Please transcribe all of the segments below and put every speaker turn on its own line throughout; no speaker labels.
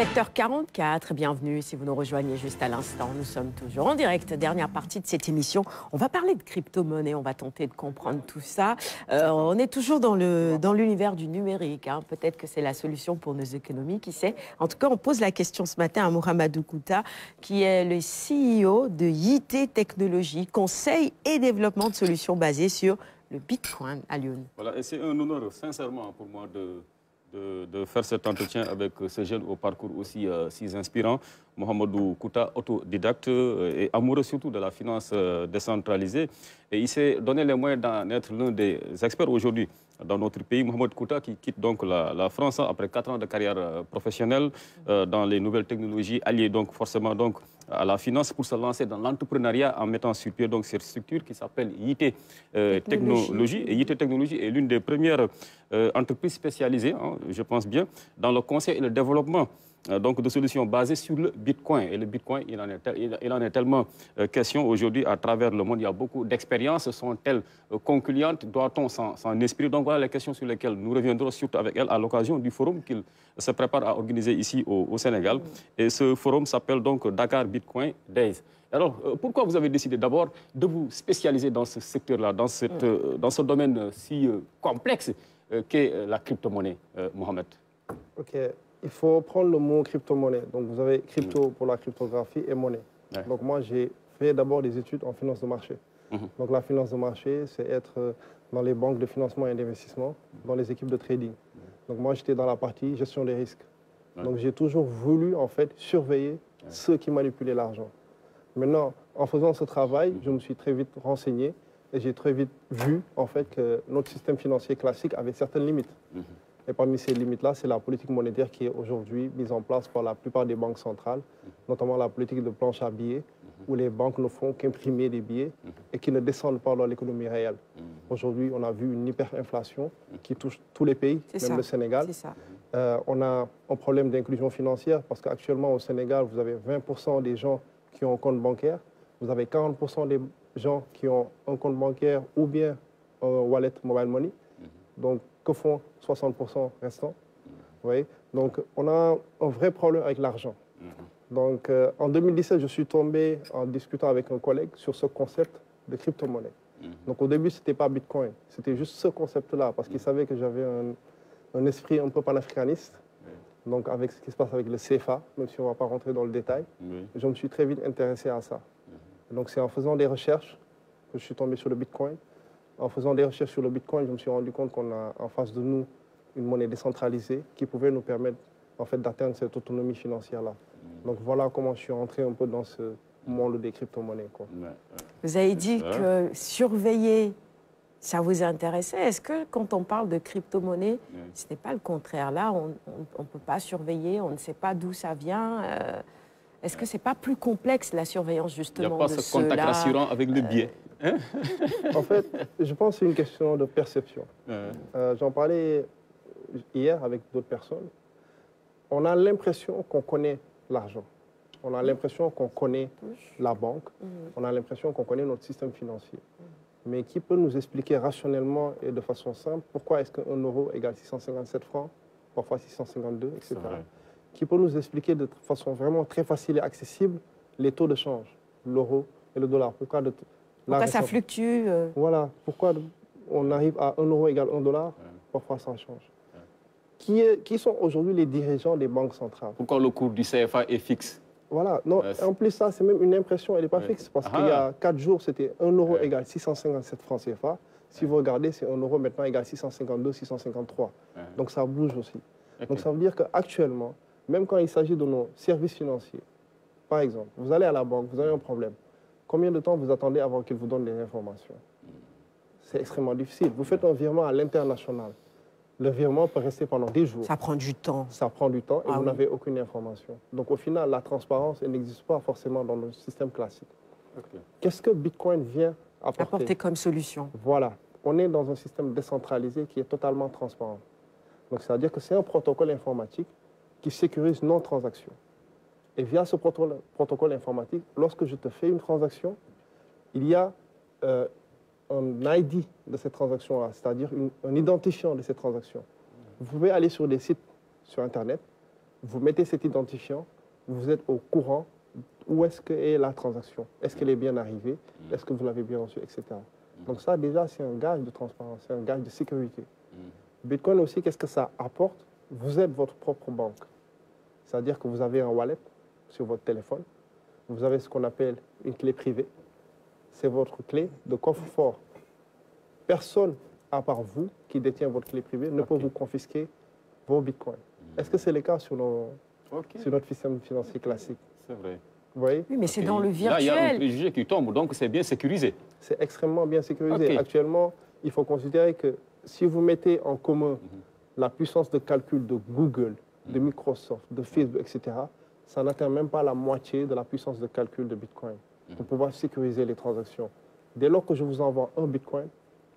7h44, bienvenue si vous nous rejoignez juste à l'instant. Nous sommes toujours en direct, dernière partie de cette émission. On va parler de crypto-monnaie, on va tenter de comprendre tout ça. Euh, on est toujours dans l'univers dans du numérique. Hein. Peut-être que c'est la solution pour nos économies, qui sait. En tout cas, on pose la question ce matin à Mohamedou Kouta, qui est le CEO de YT Technologies, conseil et développement de solutions basées sur le Bitcoin à Lyon.
Voilà, et c'est un honneur, sincèrement, pour moi de de, faire cet entretien avec ce jeune au parcours aussi euh, si inspirant. Mohamedou Kouta, autodidacte euh, et amoureux surtout de la finance euh, décentralisée. Et il s'est donné les moyens d'en être l'un des experts aujourd'hui dans notre pays. Mohamed Kouta qui quitte donc la, France après quatre ans de carrière professionnelle dans les nouvelles technologies, alliées donc forcément donc à la finance pour se lancer dans l'entrepreneuriat en mettant sur pied donc cette structure qui s'appelle IT Technologie. Et IT Technologie est l'une des premières entreprises spécialisées, hein, je pense bien, dans le conseil et le développement euh, donc de solutions basées sur le Bitcoin. Et le Bitcoin, il en est, tellement euh, question aujourd'hui à travers le monde. Il y a beaucoup d'expériences. Sont-elles euh, concluantes? Doit-on s'en inspirer? Donc voilà les questions sur lesquelles nous reviendrons surtout avec elle à l'occasion du forum qu'il se prépare à organiser ici au, Sénégal. Et ce forum s'appelle donc Dakar Bitcoin Days. Alors, pourquoi vous avez décidé d'abord de vous spécialiser dans ce secteur-là, dans, dans ce domaine si complexe qu'est la crypto-monnaie, Mohamed
Ok il faut prendre le mot crypto-monnaie. Donc, vous avez crypto pour la cryptographie et monnaie. Donc, moi, j'ai fait d'abord des études en finance de marché. Mm-hmm. Donc, la finance de marché, c'est être euh, dans les banques de financement et d'investissement, dans les équipes de trading. Donc, moi, j'étais dans la partie gestion des risques. Donc, j'ai toujours voulu, en fait, surveiller ceux qui manipulaient l'argent. Maintenant, en faisant ce travail, je me suis très vite renseigné et j'ai très vite vu, en fait, que notre système financier classique avait certaines limites. Mm-hmm. Et parmi ces limites-là, c'est la politique monétaire qui est aujourd'hui mise en place par la plupart des banques centrales, notamment la politique de planche à billets, où les banques ne font qu'imprimer des billets et qui ne descendent pas dans l'économie réelle. Aujourd'hui, on a vu une hyperinflation qui touche tous les pays, même le Sénégal. Euh, on a un problème d'inclusion financière parce qu'actuellement au Sénégal, vous avez 20% des gens qui ont un compte bancaire, vous avez 40% des gens qui ont un compte bancaire ou bien un wallet mobile money. Donc, que font 60% restants voyez Donc, on a un vrai problème avec l'argent. Mhm. Donc, euh, en 2017, je suis tombé en discutant avec un collègue sur ce concept de crypto-monnaie. Mhm. Donc, au début, ce n'était pas Bitcoin, c'était juste ce concept-là, parce qu'il mhm. savait que j'avais un, esprit un peu panafricaniste. Donc, avec ce qui se passe avec le CFA, même si on ne va pas rentrer dans le détail, je me suis très vite intéressé à ça. Donc, c'est en faisant des recherches que je suis tombé sur le Bitcoin en faisant des recherches sur le Bitcoin, je me suis rendu compte qu'on a en face de nous une monnaie décentralisée qui pouvait nous permettre en fait, d'atteindre cette autonomie financière-là. Mm. Donc voilà comment je suis entré un peu dans ce monde des crypto-monnaies.
Vous avez dit que surveiller, ça vous intéressait. Est-ce que quand on parle de crypto-monnaie, ce n'est pas le contraire? Là, on ne peut pas surveiller, on ne sait pas d'où ça vient. Euh, est-ce que ce n'est pas plus complexe la surveillance justement Il
n'y a pas ce contact rassurant avec le biais.
En fait, je pense que c'est une question de perception. Euh, j'en parlais hier avec d'autres personnes. On a l'impression qu'on connaît l'argent. On a l'impression qu'on connaît la banque. Mhm. On a l'impression qu'on connaît notre système financier. Mais qui peut nous expliquer rationnellement et de façon simple pourquoi est-ce qu'un euro égale 657 francs, parfois 652, etc qui peut nous expliquer de façon vraiment très facile et accessible les taux de change, l'euro et le dollar?
Pourquoi, de, pourquoi ça fluctue euh
Voilà, pourquoi on arrive à 1 euro égale 1 dollar, parfois ça change. Qui, est, qui sont aujourd'hui les dirigeants des banques centrales?
Pourquoi le cours du CFA est fixe?
Voilà, non, en plus ça, c'est même une impression, elle n'est pas fixe, parce qu'il y a 4 jours, c'était 1 euro égale 657 francs CFA. Si vous regardez, c'est 1 euro maintenant égale 652, 653. Donc ça bouge aussi. Donc ça veut dire qu'actuellement, même quand il s'agit de nos services financiers. Par exemple, vous allez à la banque, vous avez un problème. Combien de temps vous attendez avant qu'ils vous donnent des informations? C'est extrêmement difficile. Vous faites un virement à l'international. Le virement peut rester pendant des jours.
Ça prend du temps.
Ça prend du temps et ah vous n'avez aucune information. Donc au final, la transparence, n'existe pas forcément dans le système classique. Qu'est-ce que Bitcoin vient apporter?
Apporter comme solution.
Voilà. On est dans un système décentralisé qui est totalement transparent. Donc c'est-à-dire que c'est un protocole informatique qui sécurise nos transactions. Et via ce protocole, informatique, lorsque je te fais une transaction, il y a euh, un ID de cette transaction-là, c'est-à-dire un identifiant de cette transaction. Vous pouvez aller sur des sites sur Internet, vous mettez cet identifiant, vous êtes au courant où est-ce que est la transaction, est-ce qu'elle est bien arrivée, mm. est-ce que vous l'avez bien reçue, etc. Mm. Donc ça, déjà, c'est un gage de transparence, c'est un gage de sécurité. Mm. Bitcoin aussi, qu'est-ce que ça apporte? Vous êtes votre propre banque. C'est-à-dire que vous avez un wallet sur votre téléphone, vous avez ce qu'on appelle une clé privée. C'est votre clé de coffre-fort. Personne, à part vous, qui détient votre clé privée, ne peut vous confisquer vos bitcoins. Est-ce que c'est le cas sur, sur notre système financier classique?
C'est vrai.
Vous voyez?
Oui, mais c'est dans le virtuel.
Là, il y a un préjugé qui tombe, donc c'est bien sécurisé.
C'est extrêmement bien sécurisé. Actuellement, il faut considérer que si vous mettez en commun mhm. la puissance de calcul de Google, de mhm. Microsoft, de Facebook, etc., ça n'atteint même pas la moitié de la puissance de calcul de Bitcoin mhm. pour pouvoir sécuriser les transactions. Dès lors que je vous envoie un Bitcoin,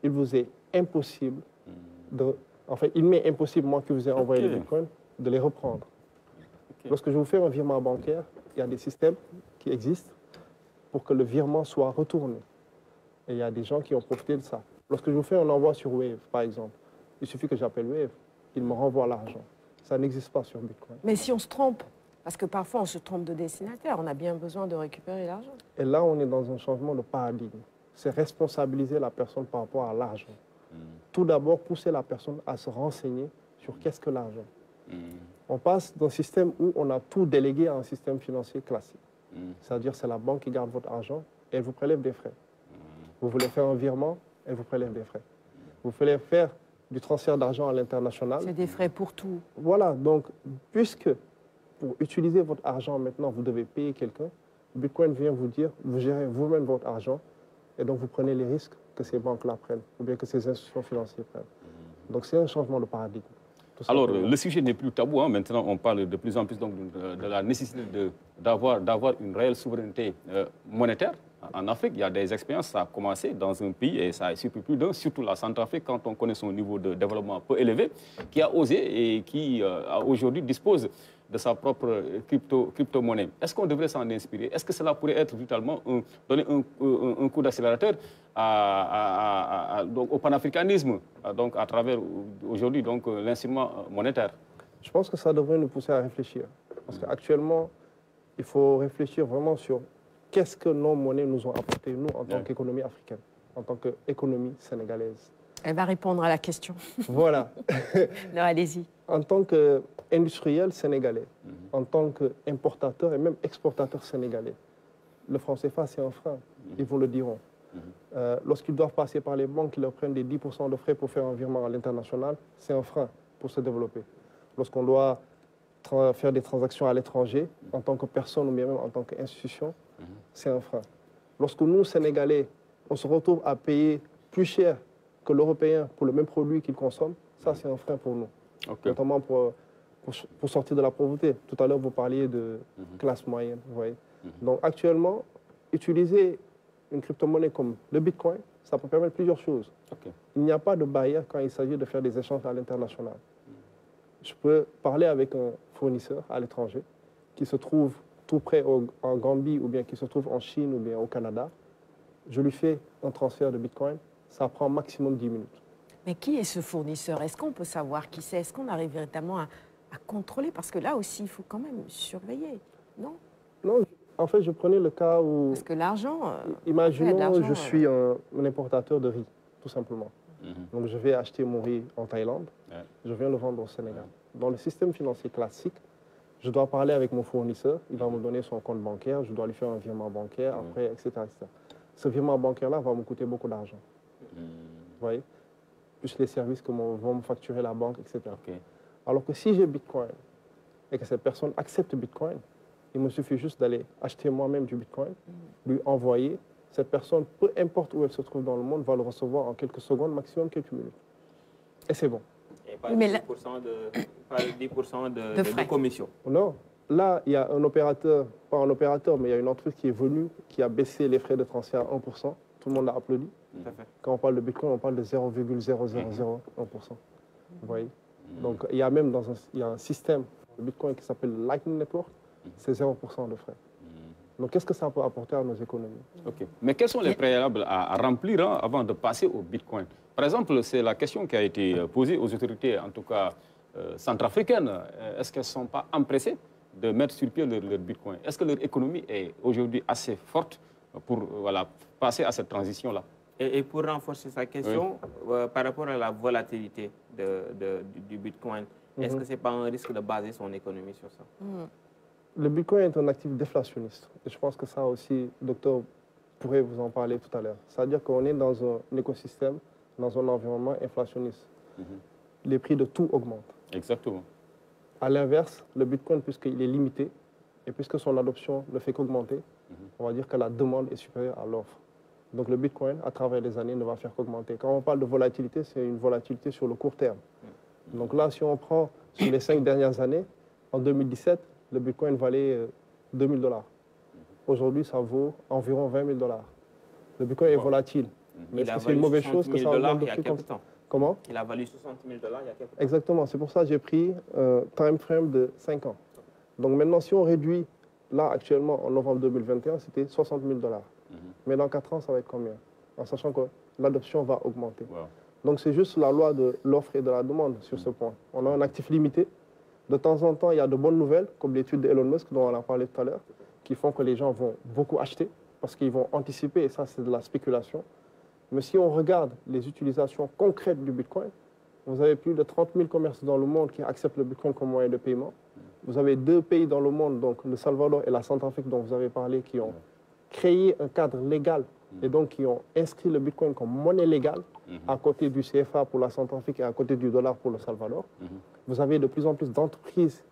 il vous est impossible de... Enfin, il m'est impossible, moi qui vous ai envoyé le Bitcoin, de les reprendre. Lorsque je vous fais un virement bancaire, il y a des systèmes qui existent pour que le virement soit retourné. Et il y a des gens qui ont profité de ça. Lorsque je vous fais un envoi sur Wave, par exemple, il suffit que j'appelle Wave, il me renvoie l'argent. Ça n'existe pas sur Bitcoin.
Mais si on se trompe, parce que parfois on se trompe de destinataire, on a bien besoin de récupérer l'argent.
Et là, on est dans un changement de paradigme. C'est responsabiliser la personne par rapport à l'argent. Hmm. Tout d'abord, pousser la personne à se renseigner sur qu'est-ce que l'argent. Hmm on passe d'un système où on a tout délégué à un système financier classique. Mm. C'est-à-dire c'est la banque qui garde votre argent et elle vous prélève des frais. Vous voulez faire un virement, elle vous prélève des frais. Vous voulez faire du transfert d'argent à l'international.
C'est des frais pour tout.
Voilà, donc puisque pour utiliser votre argent maintenant, vous devez payer quelqu'un, Bitcoin vient vous dire, vous gérez vous-même votre argent et donc vous prenez les risques que ces banques-là prennent ou bien que ces institutions financières prennent. Donc c'est un changement de paradigme.
Alors, le sujet n'est plus tabou. Hein. Maintenant, on parle de plus en plus donc, de, la nécessité d'avoir une réelle souveraineté euh, monétaire. En Afrique, il y a des expériences, ça a commencé dans un pays et ça a surpris plus d'un, surtout la Centrafrique, quand on connaît son niveau de développement peu élevé, qui a osé et qui euh, aujourd'hui dispose de sa propre crypto, crypto-monnaie. Est-ce qu'on devrait s'en inspirer? Est-ce que cela pourrait être vitalement donner un, coup d'accélérateur au panafricanisme, donc à travers aujourd'hui donc l'instrument monétaire?
Je pense que ça devrait nous pousser à réfléchir. Parce qu'actuellement, il faut réfléchir vraiment sur qu'est-ce que nos monnaies nous ont apporté, nous, en tant qu'économie africaine, en tant qu'économie sénégalaise.
Elle va répondre à la question.
Voilà.
non, allez-y.
En tant qu'industriel sénégalais, mhm. en tant qu'importateur et même exportateur sénégalais, le franc CFA, c'est un frein. Mhm. Ils vous le diront. Mhm. Euh, lorsqu'ils doivent passer par les banques qui leur prennent des 10% de frais pour faire un virement à l'international, c'est un frein pour se développer. Lorsqu'on doit faire des transactions à l'étranger, en tant que personne ou même en tant qu'institution, c'est un frein. Lorsque nous, Sénégalais, on se retrouve à payer plus cher que l'Européen pour le même produit qu'il consomme, ça c'est un frein pour nous. Notamment pour, pour, sortir de la pauvreté. Tout à l'heure, vous parliez de mhm. classe moyenne. Vous voyez. Mhm. Donc actuellement, utiliser une crypto-monnaie comme le Bitcoin, ça peut permettre plusieurs choses. Il n'y a pas de barrière quand il s'agit de faire des échanges à l'international. Mhm. Je peux parler avec un fournisseur à l'étranger qui se trouve tout près en Gambie ou bien qui se trouve en Chine ou bien au Canada. Je lui fais un transfert de Bitcoin ça prend maximum 10 minutes.
Mais qui est ce fournisseur? Est-ce qu'on peut savoir qui c'est? Est-ce qu'on arrive véritablement à, contrôler? Parce que là aussi, il faut quand même surveiller, non?
Non, en fait, je prenais le cas où...
Parce que l'argent... Euh,
imaginons, je suis un, importateur de riz, tout simplement. Mhm. Donc, je vais acheter mon riz en Thaïlande, je viens le vendre au Sénégal. Dans le système financier classique, je dois parler avec mon fournisseur, il va me donner son compte bancaire, je dois lui faire un virement bancaire, mhm. après, etc., etc. Ce virement bancaire-là va me coûter beaucoup d'argent. Vous voyez? Plus les services que vont me facturer la banque, etc. Alors que si j'ai Bitcoin et que cette personne accepte Bitcoin, il me suffit juste d'aller acheter moi-même du Bitcoin, mm. lui envoyer. Cette personne, peu importe où elle se trouve dans le monde, va le recevoir en quelques secondes, maximum quelques minutes. Et c'est bon.
Et pas, 10%, de, de, commission.
Non. Là, il y a un opérateur, pas un opérateur, mais il y a une entreprise qui est venue, qui a baissé les frais de transfert à 1%. Tout le monde a applaudi. Quand on parle de Bitcoin, on parle de 0,0001%. Vous voyez? Donc, il y a même dans un, il y a un système de Bitcoin qui s'appelle Lightning Network, c'est 0% de frais. Donc, qu'est-ce que ça peut apporter à nos économies?
Ok. Mais quels sont les préalables à, remplir hein, avant de passer au Bitcoin? Par exemple, c'est la question qui a été euh, posée aux autorités, en tout cas centrafricaines, est-ce qu'elles ne sont pas empressées de mettre sur pied leur, bitcoin? Est-ce que leur économie est aujourd'hui assez forte? Pour voilà, passer à cette transition-là
et, pour renforcer sa question, par rapport à la volatilité de, du, bitcoin, est-ce mhm. que ce n'est pas un risque de baser son économie sur ça? Mhm.
Le bitcoin est un actif déflationniste. Et je pense que ça aussi, docteur pourrait vous en parler tout à l'heure. C'est-à-dire qu'on est dans un écosystème, dans un environnement inflationniste. Mhm. Les prix de tout augmentent.
Exactement.
À l'inverse, le bitcoin, puisqu'il est limité, et puisque son adoption ne fait qu'augmenter, on va dire que la demande est supérieure à l'offre. Donc le bitcoin, à travers les années, ne va faire qu'augmenter. Quand on parle de volatilité, c'est une volatilité sur le court terme. Donc là, si on prend sur les cinq dernières années, en 2017, le bitcoin valait 2000 euh, dollars. Aujourd'hui, ça vaut environ 20 000 dollars. Le bitcoin est volatile.
Mais c'est une mauvaise chose que ça augmente il y a quelques temps.
Comment?
Il a valu 60 000 dollars il y a quelques temps.
Exactement. C'est pour ça que j'ai pris un time frame de 5 ans. Donc maintenant, si on réduit, là, actuellement, en novembre 2021, c'était 60 000 dollars. Mhm. Mais dans 4 ans, ça va être combien? En sachant que l'adoption va augmenter. Donc c'est juste la loi de l'offre et de la demande sur ce point. On a un actif limité. De temps en temps, il y a de bonnes nouvelles, comme l'étude d'Elon Musk dont on a parlé tout à l'heure, qui font que les gens vont beaucoup acheter parce qu'ils vont anticiper, et ça c'est de la spéculation. Mais si on regarde les utilisations concrètes du Bitcoin, vous avez plus de 30 000 commerces dans le monde qui acceptent le Bitcoin comme moyen de paiement. Vous avez deux pays dans le monde, donc le Salvador et la Centrafrique dont vous avez parlé, qui ont créé un cadre légal et donc qui ont inscrit le Bitcoin comme monnaie légale mhm. à côté du CFA pour la Centrafrique et à côté du dollar pour le Salvador. Mhm. Vous avez de plus en plus d'entreprises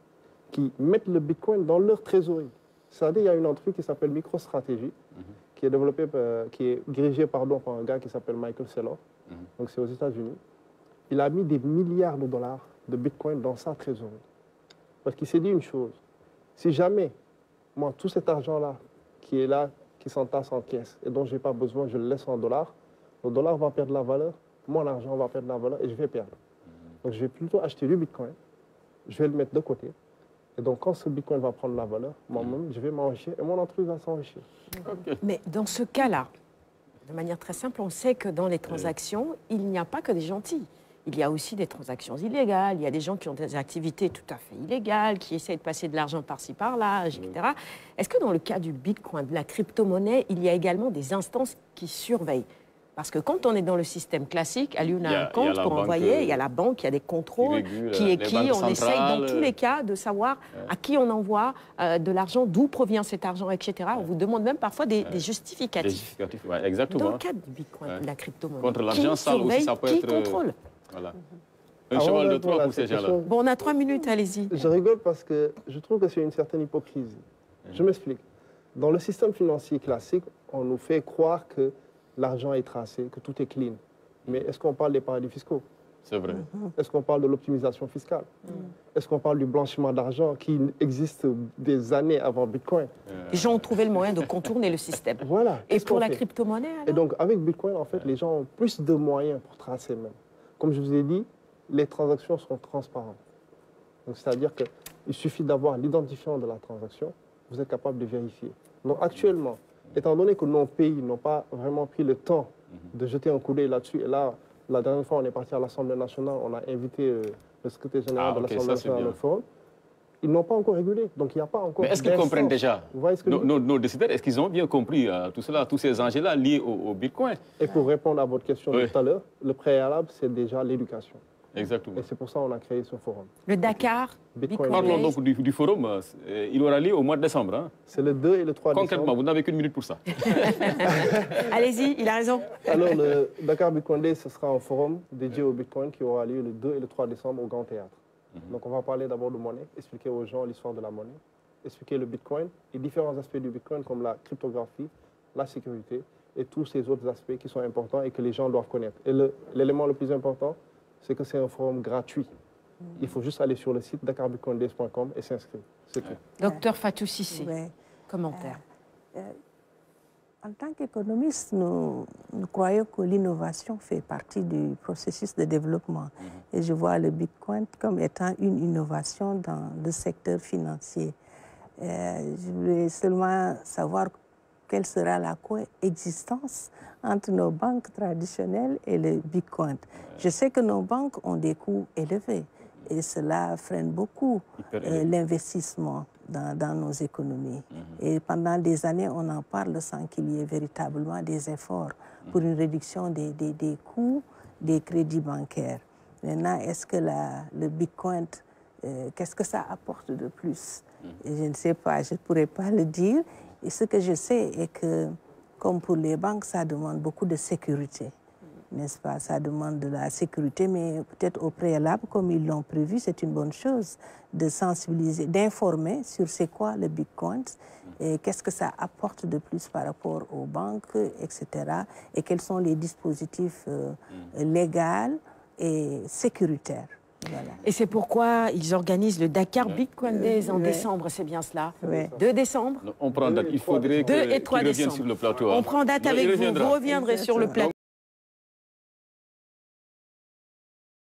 qui mettent le Bitcoin dans leur trésorerie. C'est-à-dire, il y a une entreprise qui s'appelle MicroStrategy, mhm. qui est développée, euh, qui est dirigée pardon, par un gars qui s'appelle Michael Saylor. Donc, c'est aux États-Unis. Il a mis des milliards de dollars de Bitcoin dans sa trésorerie. Parce qu'il s'est dit une chose. Si jamais, moi, tout cet argent-là qui est là, qui s'entasse en caisse et dont je n'ai pas besoin, je le laisse en dollars, le dollar va perdre la valeur, mon argent va perdre la valeur et je vais perdre. Donc je vais plutôt acheter du bitcoin, je vais le mettre de côté. Et donc quand ce bitcoin va prendre la valeur, moi-même, je vais m'enrichir et mon entreprise va s'enrichir.
Mais dans ce cas-là, de manière très simple, on sait que dans les transactions, il n'y a pas que des gentils il y a aussi des transactions illégales, il y a des gens qui ont des activités tout à fait illégales, qui essaient de passer de l'argent par-ci par-là, etc. Est-ce que dans le cas du Bitcoin, de la crypto-monnaie, il y a également des instances qui surveillent? Parce que quand on est dans le système classique, à on a, un compte pour envoyer, il y a la banque, il y a des contrôles, qui, est qui, on essaye dans tous les cas de savoir à qui on envoie euh, de l'argent, d'où provient cet argent, etc. On vous demande même parfois des, justificatifs. Des
justificatifs, exactement.
Dans le cas du Bitcoin, de la crypto-monnaie,
Contre l'argent sale aussi, ça peut
qui
être...
contrôle?
Voilà. Un cheval de Troie pour ces gens-là.
Bon, on a trois minutes, allez-y.
Je rigole parce que je trouve que c'est une certaine hypocrisie. Je m'explique. Dans le système financier classique, on nous fait croire que l'argent est tracé, que tout est clean. Mais est-ce qu'on parle des paradis fiscaux?
C'est vrai.
Est-ce qu'on parle de l'optimisation fiscale? Est-ce qu'on parle du blanchiment d'argent qui existe des années avant Bitcoin?
Les gens ont trouvé le moyen de contourner le système.
Voilà.
Et pour la crypto-monnaie
Et donc, avec Bitcoin, en fait, les gens ont plus de moyens pour tracer même. Comme je vous ai dit, les transactions sont transparentes. C'est-à-dire qu'il suffit d'avoir l'identifiant de la transaction, vous êtes capable de vérifier. Donc actuellement, étant donné que nos pays n'ont pas vraiment pris le temps de jeter un coup d'œil là-dessus, et là, la dernière fois, on est parti à l'Assemblée nationale, on a invité euh, le secrétaire général ah, de l'Assemblée nationale au forum. Ils n'ont pas encore régulé, donc il n'y a pas encore.
Mais est-ce qu'ils comprennent déjà nos, décideurs, est-ce qu'ils ont bien compris euh, tout cela, tous ces enjeux-là liés au, Bitcoin?
Et pour répondre à votre question tout à l'heure, le préalable, c'est déjà l'éducation.
Exactement.
Et c'est pour ça qu'on a créé ce forum.
Le Dakar Bitcoin.
Parlons donc du, forum. Euh, il aura lieu au mois de décembre. Hein.
C'est le 2 et le 3
décembre. Concrètement, vous n'avez qu'une minute pour ça.
Allez-y, il a raison.
Alors, le Dakar Bitcoin Day, ce sera un forum dédié au Bitcoin qui aura lieu le 2 et le 3 décembre au Grand Théâtre. Mhm. Donc on va parler d'abord de monnaie, expliquer aux gens l'histoire de la monnaie, expliquer le Bitcoin et différents aspects du Bitcoin comme la cryptographie, la sécurité et tous ces autres aspects qui sont importants et que les gens doivent connaître. Et l'élément le, plus important, c'est que c'est un forum gratuit. Il faut juste aller sur le site dakarbitcoindays.com et s'inscrire. C'est tout.
Docteur Fatou Sissé, commentaire. Euh, euh,
en tant qu'économiste, nous, croyons que l'innovation fait partie du processus de développement. Mhm. Et je vois le Bitcoin comme étant une innovation dans le secteur financier. Euh, je voulais seulement savoir quelle sera la coexistence entre nos banques traditionnelles et le Bitcoin. Je sais que nos banques ont des coûts élevés. Et cela freine beaucoup euh, l'investissement dans, nos économies. Mhm. Et pendant des années, on en parle sans qu'il y ait véritablement des efforts pour une réduction des, des, coûts des crédits bancaires. Maintenant, est-ce que la, le Bitcoin, euh, qu'est-ce que ça apporte de plus? Mhm. Je ne sais pas, je ne pourrais pas le dire. Et ce que je sais est que, comme pour les banques, ça demande beaucoup de sécurité n'est-ce pas? Ça demande de la sécurité, mais peut-être au préalable, comme ils l'ont prévu, c'est une bonne chose de sensibiliser, d'informer sur c'est quoi le Bitcoin et qu'est-ce que ça apporte de plus par rapport aux banques, etc. Et quels sont les dispositifs euh, mm. légaux et sécuritaires.
Et c'est pourquoi ils organisent le Dakar Bitcoin Days en décembre, c'est bien cela 2 décembre
On prend date, il faudrait qu'ils reviennent sur le plateau.
Hein. On prend date avec vous, vous reviendrez sur le plateau.